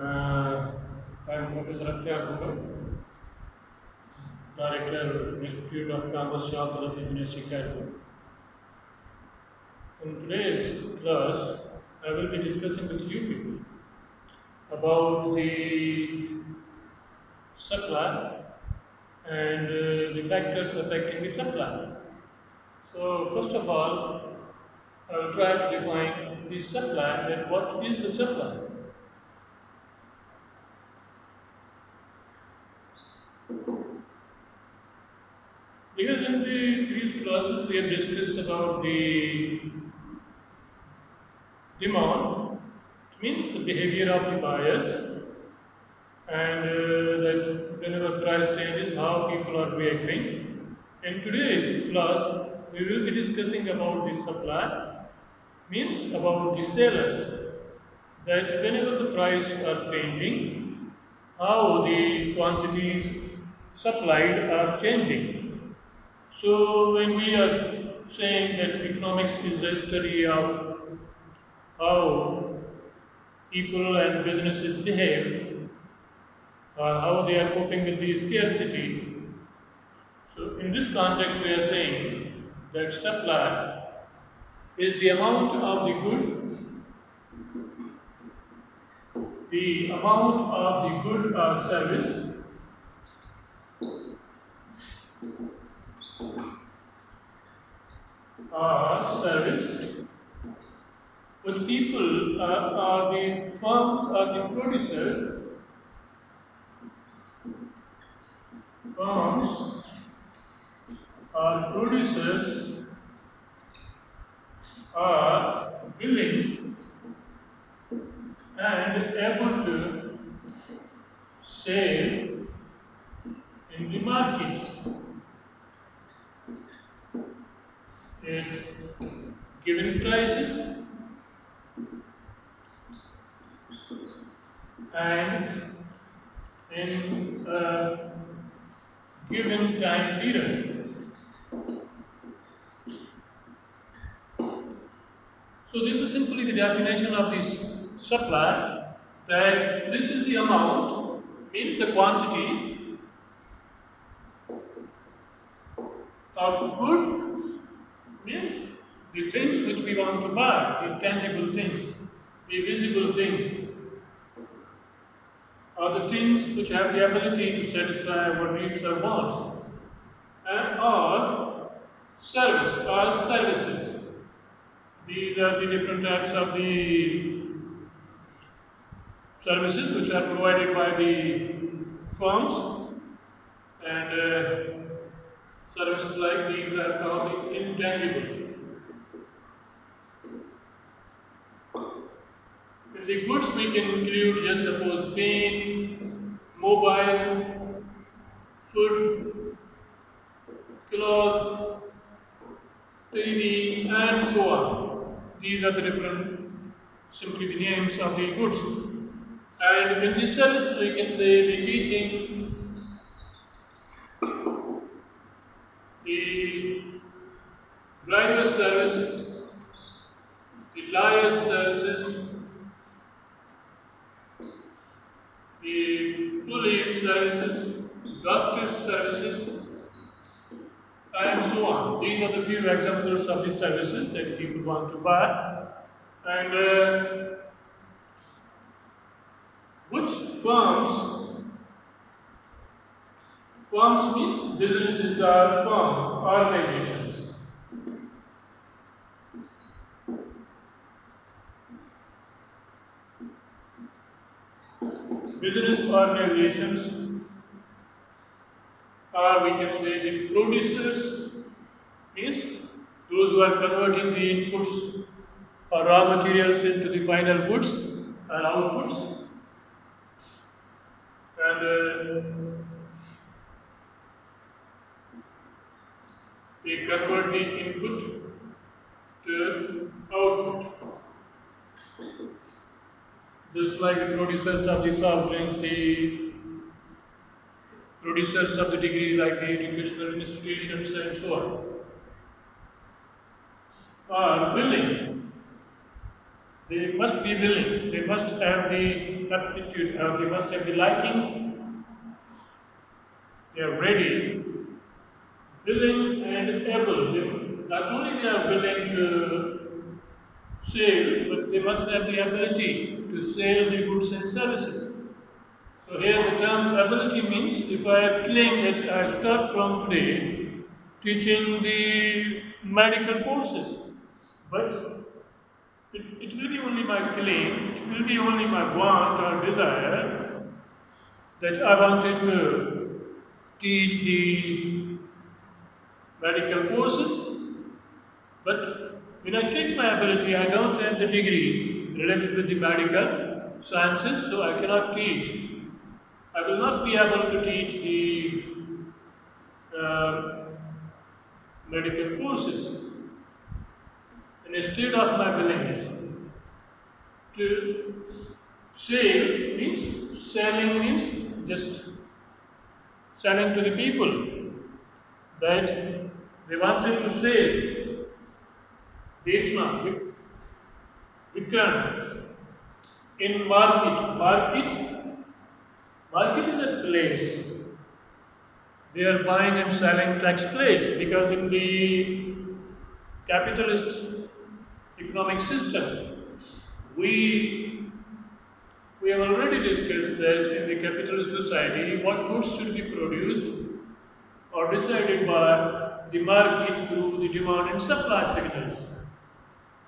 Uh, I'm Professor Akhtiar Ghumro, Director, Institute of Commerce, Shah Latif University, Khairpur. In today's class, I will be discussing with you people about the supply and uh, the factors affecting the supply. So, first of all, I will try to define the supply that what is the supply. Because in the previous classes we have discussed about the demand, it means the behavior of the buyers and uh, that whenever price changes, how people are reacting. In today's class, we will be discussing about the supply, means about the sellers, that whenever the price are changing, how the quantities supplied are changing. So when we are saying that economics is the study of how people and businesses behave, or how they are coping with the scarcity. So in this context, we are saying that supply is the amount of the good, the amount of the good or service or service which people are, are the firms are the producers. Firms are producers are willing and able to sell in the market given prices and in a given time period. So this is simply the definition of this supply that this is the amount means the quantity of good means the things which we want to buy, the tangible things, the visible things, are the things which have the ability to satisfy our needs or wants, and are service or services. These are the different types of the services which are provided by the firms, and uh, services like these are called intangible. In the goods we can include just suppose paint, mobile, food, clothes, TV and so on. These are the different, simply the names of the goods. And in the service we can say the teaching, the driver service, the lawyer services, the police services, doctor's services, and so on. These are the few examples of the services that people want to buy. And uh, which firms, firms means businesses are firm, organizations. Business organizations or we can say the producers means those who are converting the inputs or raw materials into the final goods and outputs. And uh, they convert the input to output just like the producers of the soft drinks, the producers of the degree like the educational institutions and so on, are willing. They must be willing. They must have the aptitude, uh, they must have the liking, they are ready, willing and able. They, not only they are willing to sell, but they must have the ability to sell the goods and services. So here the term ability means if I claim that I start from today teaching the medical courses, but it, it will be only my claim, it will be only my want or desire that I wanted to teach the medical courses. But when I check my ability, I don't have the degree related with the medical sciences, so I cannot teach. I will not be able to teach the uh, medical courses And instead of my willingness. To sell means selling means just selling to the people that they wanted to sell. the Beachma, Vikan, in market, market, market is a place. They are buying and selling takes place because in the capitalist economic system. We, we have already discussed that in the capitalist society, what goods should be produced or decided by the market through the demand and supply signals.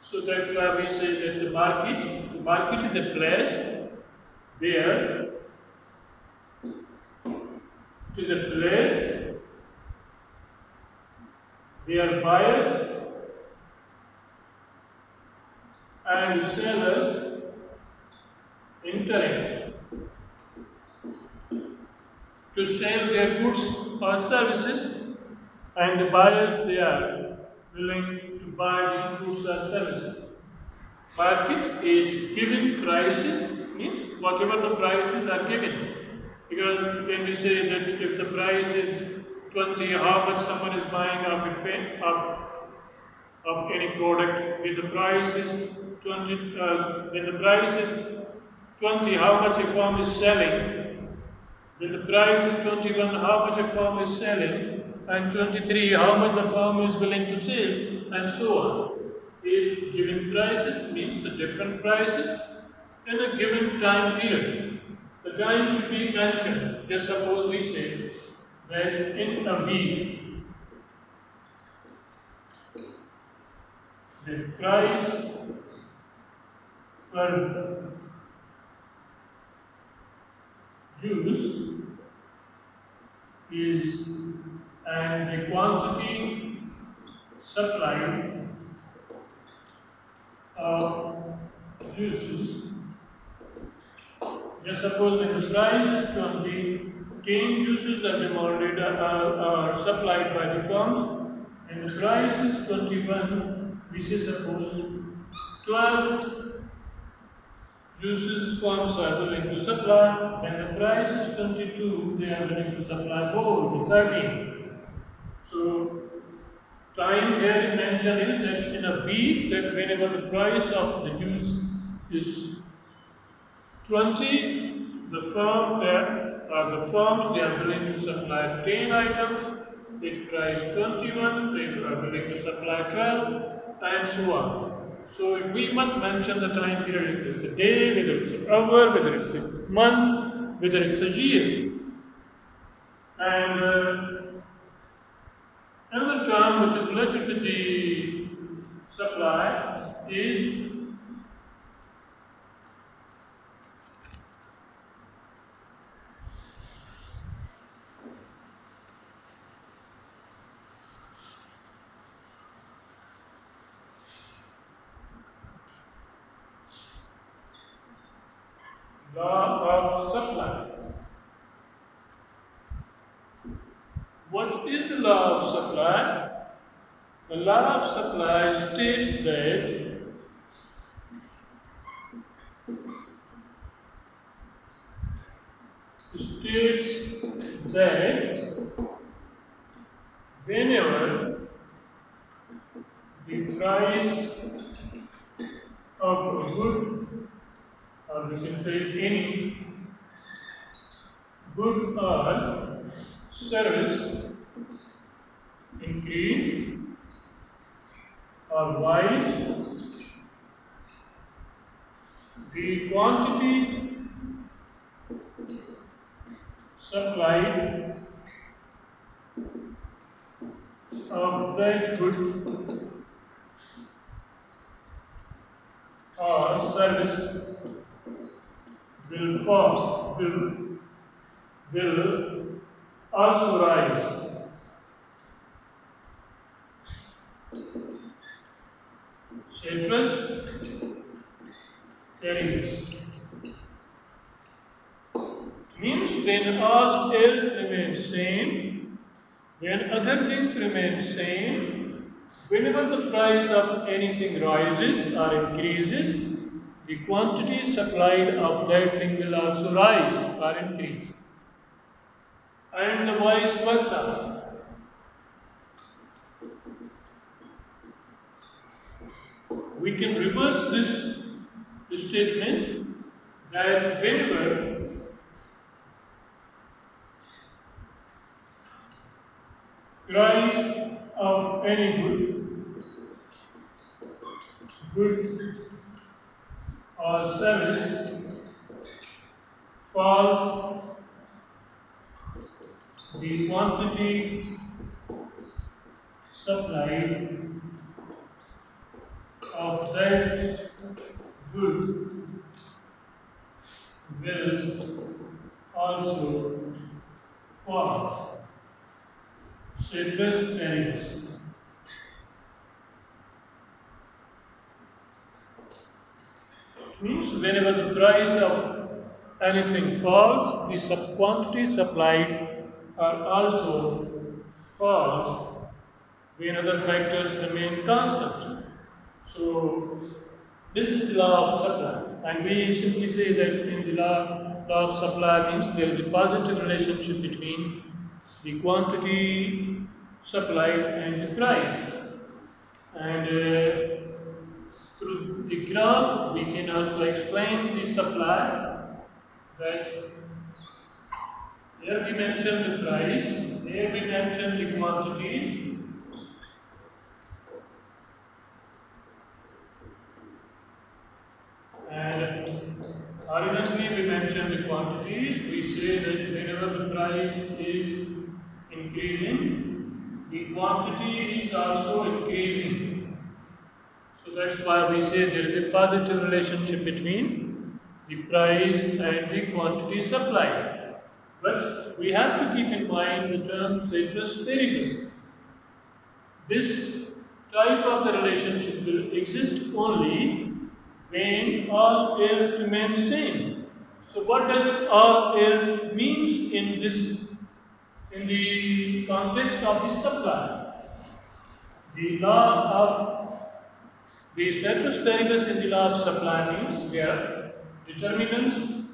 So that's why we say that the market, so market is a place where is a place where buyers and sellers interact to sell their goods or services and the buyers they are willing buy the or services. Market at given prices means whatever the prices are given. Because when we say that if the price is 20, how much someone is buying of, it, of, of any product, with the price is 20, uh, when the price is 20, how much a firm is selling. When the price is 21, how much a firm is selling. And 23, how much the firm is willing to sell, and so on. If given prices means the different prices in a given time period. The time should be mentioned. Just suppose we say that in a week, the price per use is and the quantity supplied of juices. Just suppose when the price is 20, 10 juices are demanded, uh, are supplied by the firms, and the price is 21, we say suppose 12 juices firms are willing to supply, when the price is 22, they are willing to supply gold, 13. So, time here mentioned is that in a week, that whenever the price of the juice is 20, the firm there are the firms they are willing to supply 10 items, it price 21, they are willing to supply 12, and so on. So we must mention the time period, if it's a day, whether it's an hour, whether it's a month, whether it's a year. And uh, another term which is related to the supply is law of supply. What is the law of supply? The law of supply states that states that whenever the price of a good or we can say any good or service increase or rise the quantity supplied of that good or service will fall, will, will also rise. Ceteris paribus. Means when all else remains same, when other things remain same, whenever the price of anything rises or increases, the quantity supplied of that thing will also rise or increase. And vice versa. We can reverse this, statement that whenever price of any good, good or service falls the quantity supplied of that good will also fall. Ceteris paribus. Means whenever the price of anything falls, the sub quantity supplied are also falls when other factors remain constant. So this is the law of supply and we simply say that in the law, law of supply means there is a positive relationship between the quantity supplied and the price. And uh, through the graph, we can also explain the supply that here we mention the price, here we mention the quantities, and horizontally we mention the quantities, we say that whenever the price is increasing, the quantity is also increasing. So that's why we say there is a positive relationship between the price and the quantity supplied. But we have to keep in mind the term ceteris. This type of the relationship will exist only all else remains same. So what does all else means in this in the context of the supply? The law of the paribus in the law of supply means there determinants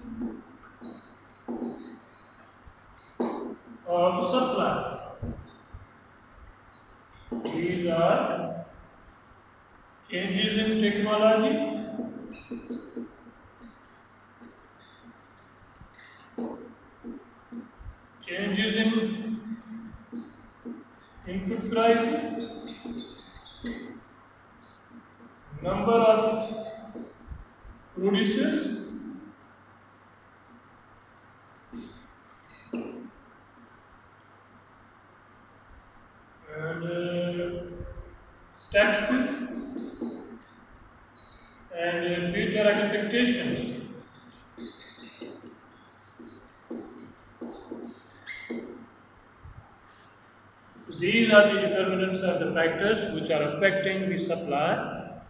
of supply. These are changes in technology, changes in input prices, number of producers, and uh, taxes and uh, future expectations. These are the determinants or the factors which are affecting the supply.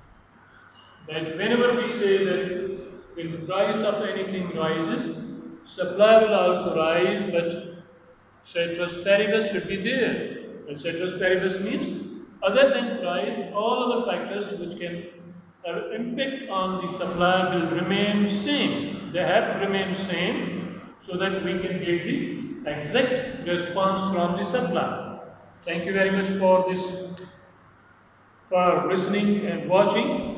That whenever we say that when the price of anything rises, supply will also rise, but ceteris paribus should be there. And ceteris paribus means other than price, all other factors which can have impact on the supply will remain same. They have to remain same so that we can get the exact response from the supply. Thank you very much for this, for listening and watching.